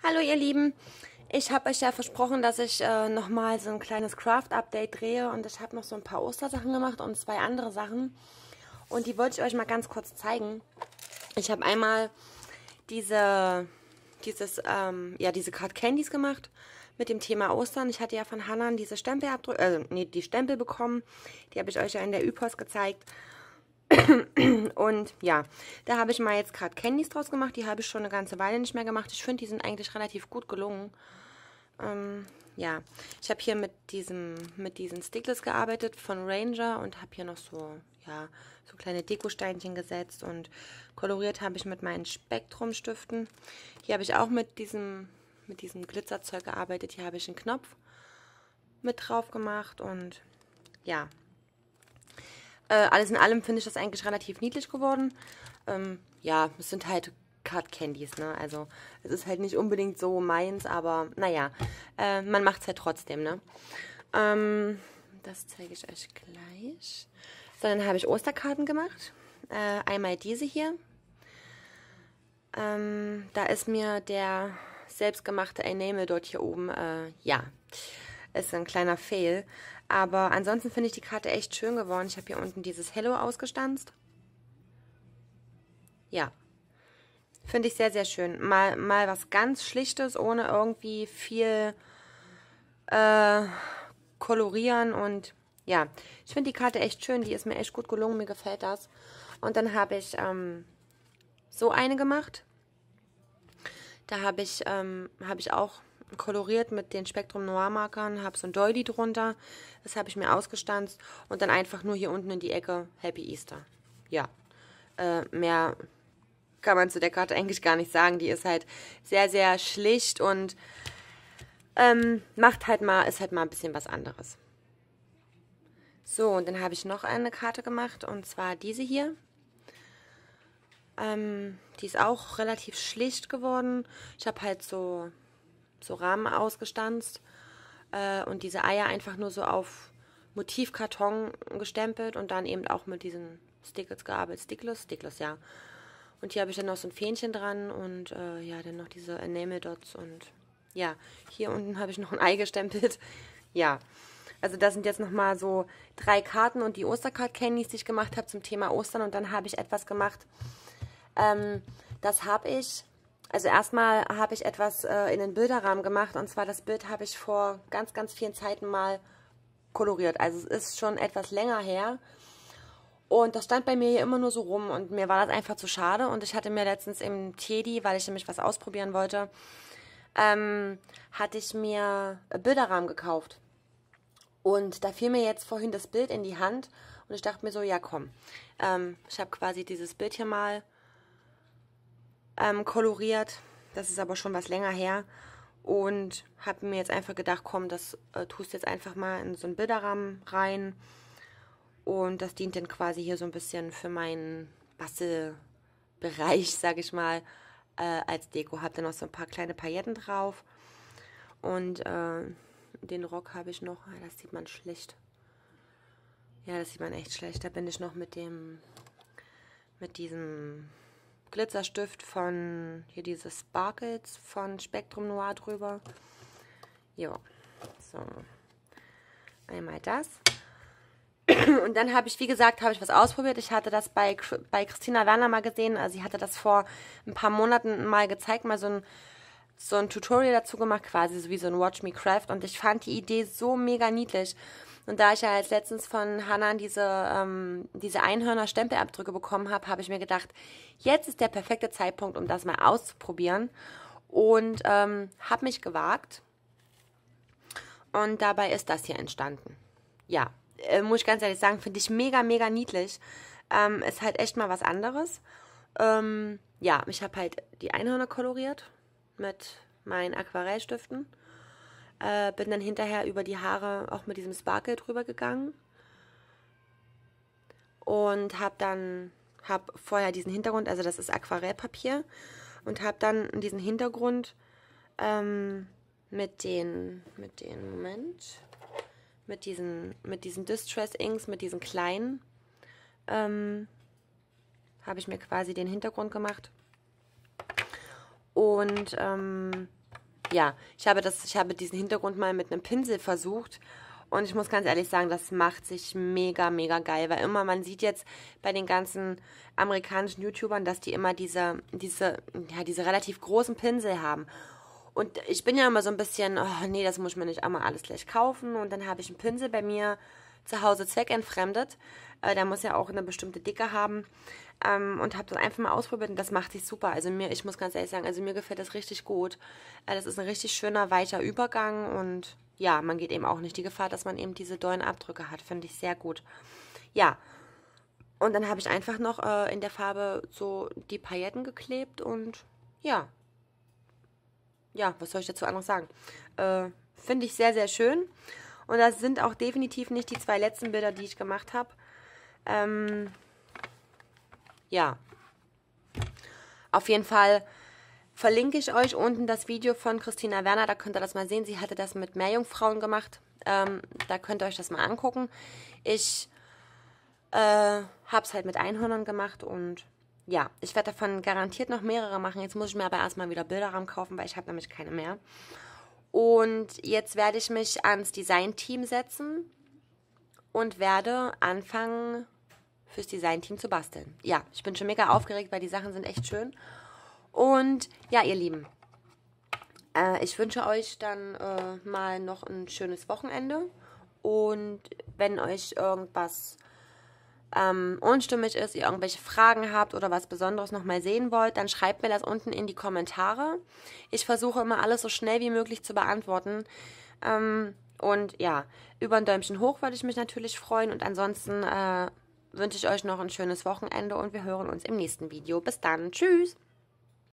Hallo ihr Lieben, ich habe euch ja versprochen, dass ich äh, nochmal so ein kleines Craft-Update drehe und ich habe noch so ein paar Ostersachen gemacht und zwei andere Sachen und die wollte ich euch mal ganz kurz zeigen. Ich habe einmal diese, dieses, ähm, ja, diese Card Candies gemacht mit dem Thema Ostern. Ich hatte ja von Hanan diese Stempel äh, nee, die Stempel bekommen, die habe ich euch ja in der Üpos gezeigt und ja, da habe ich mal jetzt gerade Candies draus gemacht. Die habe ich schon eine ganze Weile nicht mehr gemacht. Ich finde, die sind eigentlich relativ gut gelungen. Ähm, ja, ich habe hier mit diesem mit diesen Stickless gearbeitet von Ranger und habe hier noch so ja so kleine Dekosteinchen gesetzt und koloriert habe ich mit meinen Spektrumstiften. Hier habe ich auch mit diesem mit diesem Glitzerzeug gearbeitet. Hier habe ich einen Knopf mit drauf gemacht und ja, äh, alles in allem finde ich das eigentlich relativ niedlich geworden. Ähm, ja, es sind halt Card Candies, ne? Also es ist halt nicht unbedingt so meins, aber naja, äh, man macht es halt trotzdem, ne? Ähm, das zeige ich euch gleich. So, dann habe ich Osterkarten gemacht. Äh, einmal diese hier. Ähm, da ist mir der selbstgemachte Enamel dort hier oben, äh, ja, ist ein kleiner Fail. Aber ansonsten finde ich die Karte echt schön geworden. Ich habe hier unten dieses Hello ausgestanzt. Ja. Finde ich sehr, sehr schön. Mal, mal was ganz Schlichtes, ohne irgendwie viel äh, kolorieren. Und ja, ich finde die Karte echt schön. Die ist mir echt gut gelungen. Mir gefällt das. Und dann habe ich ähm, so eine gemacht. Da habe ich, ähm, hab ich auch koloriert mit den Spektrum Noir Markern, habe so ein Doily drunter, das habe ich mir ausgestanzt und dann einfach nur hier unten in die Ecke Happy Easter. Ja, äh, mehr kann man zu der Karte eigentlich gar nicht sagen. Die ist halt sehr, sehr schlicht und ähm, macht halt mal, ist halt mal ein bisschen was anderes. So, und dann habe ich noch eine Karte gemacht und zwar diese hier. Ähm, die ist auch relativ schlicht geworden. Ich habe halt so so Rahmen ausgestanzt äh, und diese Eier einfach nur so auf Motivkarton gestempelt und dann eben auch mit diesen Stickles gearbeitet. Stickless? Stickless, ja. Und hier habe ich dann noch so ein Fähnchen dran und äh, ja, dann noch diese Enamel Dots und ja, hier unten habe ich noch ein Ei gestempelt. Ja, also das sind jetzt nochmal so drei Karten und die Ostercard Candies, die ich gemacht habe zum Thema Ostern und dann habe ich etwas gemacht. Ähm, das habe ich also erstmal habe ich etwas äh, in den Bilderrahmen gemacht und zwar das Bild habe ich vor ganz, ganz vielen Zeiten mal koloriert. Also es ist schon etwas länger her. Und das stand bei mir hier immer nur so rum und mir war das einfach zu schade. Und ich hatte mir letztens im Teddy, weil ich nämlich was ausprobieren wollte, ähm, hatte ich mir Bilderrahmen gekauft. Und da fiel mir jetzt vorhin das Bild in die Hand und ich dachte mir so, ja komm, ähm, ich habe quasi dieses Bild hier mal ähm, koloriert. Das ist aber schon was länger her. Und habe mir jetzt einfach gedacht, komm, das äh, tust jetzt einfach mal in so einen Bilderrahmen rein. Und das dient dann quasi hier so ein bisschen für meinen Bastelbereich, sag ich mal, äh, als Deko. Habe dann noch so ein paar kleine Pailletten drauf. Und äh, den Rock habe ich noch, ah, das sieht man schlecht. Ja, das sieht man echt schlecht. Da bin ich noch mit dem, mit diesem Glitzerstift von hier diese Sparkles von Spektrum Noir drüber. Ja, so. Einmal das. Und dann habe ich, wie gesagt, habe ich was ausprobiert. Ich hatte das bei, bei Christina Werner mal gesehen. Also sie hatte das vor ein paar Monaten mal gezeigt, mal so ein, so ein Tutorial dazu gemacht, quasi so wie so ein Watch Me Craft. Und ich fand die Idee so mega niedlich. Und da ich ja jetzt letztens von Hanan diese, ähm, diese Einhörner-Stempelabdrücke bekommen habe, habe ich mir gedacht, jetzt ist der perfekte Zeitpunkt, um das mal auszuprobieren. Und ähm, habe mich gewagt. Und dabei ist das hier entstanden. Ja, äh, muss ich ganz ehrlich sagen, finde ich mega, mega niedlich. Ähm, ist halt echt mal was anderes. Ähm, ja, ich habe halt die Einhörner koloriert mit meinen Aquarellstiften. Äh, bin dann hinterher über die Haare auch mit diesem Sparkle drüber gegangen. Und habe dann, habe vorher diesen Hintergrund, also das ist Aquarellpapier, und habe dann diesen Hintergrund ähm, mit den, mit den, Moment, mit diesen, mit diesen Distress Inks, mit diesen kleinen, ähm, habe ich mir quasi den Hintergrund gemacht. Und ähm, ja, ich habe das, ich habe diesen Hintergrund mal mit einem Pinsel versucht. Und ich muss ganz ehrlich sagen, das macht sich mega, mega geil, weil immer man sieht jetzt bei den ganzen amerikanischen YouTubern, dass die immer diese, diese, ja, diese relativ großen Pinsel haben. Und ich bin ja immer so ein bisschen, oh nee, das muss ich mir nicht einmal alles gleich kaufen. Und dann habe ich einen Pinsel bei mir zu Hause zweckentfremdet. Äh, der muss ja auch eine bestimmte Dicke haben. Ähm, und habe das einfach mal ausprobiert und das macht sich super. Also mir, ich muss ganz ehrlich sagen, also mir gefällt das richtig gut. Äh, das ist ein richtig schöner, weiter Übergang und ja, man geht eben auch nicht die Gefahr, dass man eben diese dollen Abdrücke hat. Finde ich sehr gut. Ja, und dann habe ich einfach noch äh, in der Farbe so die Pailletten geklebt und ja. Ja, was soll ich dazu anderes sagen? Äh, Finde ich sehr, sehr schön. Und das sind auch definitiv nicht die zwei letzten Bilder, die ich gemacht habe. Ähm, ja. Auf jeden Fall verlinke ich euch unten das Video von Christina Werner. Da könnt ihr das mal sehen. Sie hatte das mit Meerjungfrauen gemacht. Ähm, da könnt ihr euch das mal angucken. Ich äh, habe es halt mit Einhörnern gemacht und ja, ich werde davon garantiert noch mehrere machen. Jetzt muss ich mir aber erstmal wieder Bilderrahmen kaufen, weil ich habe nämlich keine mehr. Und jetzt werde ich mich ans Design-Team setzen und werde anfangen, fürs Design-Team zu basteln. Ja, ich bin schon mega aufgeregt, weil die Sachen sind echt schön. Und ja, ihr Lieben, äh, ich wünsche euch dann äh, mal noch ein schönes Wochenende. Und wenn euch irgendwas ähm, unstimmig ist, ihr irgendwelche Fragen habt oder was Besonderes nochmal sehen wollt, dann schreibt mir das unten in die Kommentare. Ich versuche immer alles so schnell wie möglich zu beantworten. Ähm, und ja, über ein Däumchen hoch würde ich mich natürlich freuen. Und ansonsten äh, wünsche ich euch noch ein schönes Wochenende und wir hören uns im nächsten Video. Bis dann. Tschüss.